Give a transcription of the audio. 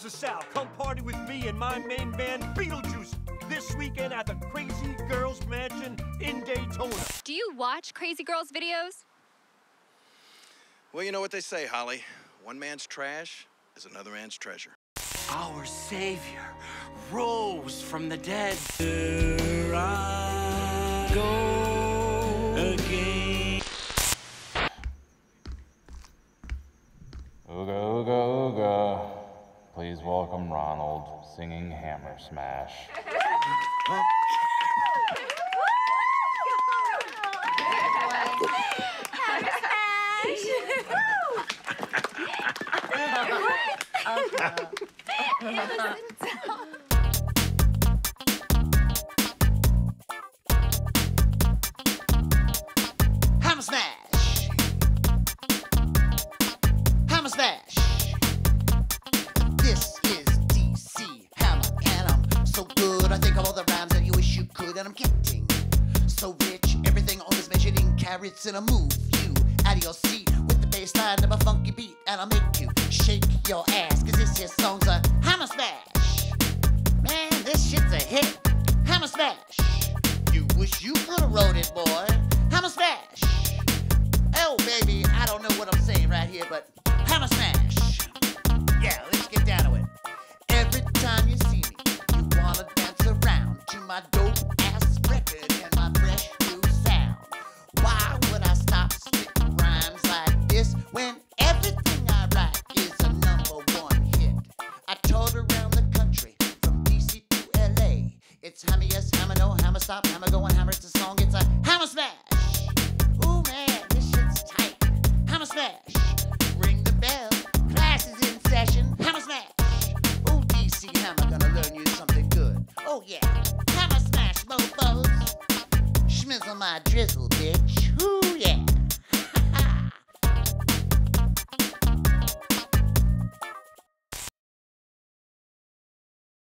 Here's a Sal. Come party with me and my main band, Beetlejuice, this weekend at the Crazy Girls Mansion in Daytona. Do you watch Crazy Girls videos? Well, you know what they say, Holly. One man's trash is another man's treasure. Our Savior rose from the dead. Here I go again. Ooga ooga ooga. Please welcome Ronald singing Hammer Smash. Hammer smash. I think of all the rhymes that you wish you could, and I'm getting so rich. Everything on this measured in carats, and I move you out of your seat with the bass line of a funky beat, and I'll make you shake your ass. Cause this here song's a hammer smash. Man, this shit's a hit. Hammer smash. You wish you could have wrote it, boy. My dope ass record and my fresh new sound. Why would I stop spitting rhymes like this when everything I write is a number one hit? I toured around the country from DC to LA. It's hammer yes, hammer no, hammer stop, hammer go and hammer it's a song. It's a hammer smash. mofos. Schmizzle my drizzle, bitch. Woo.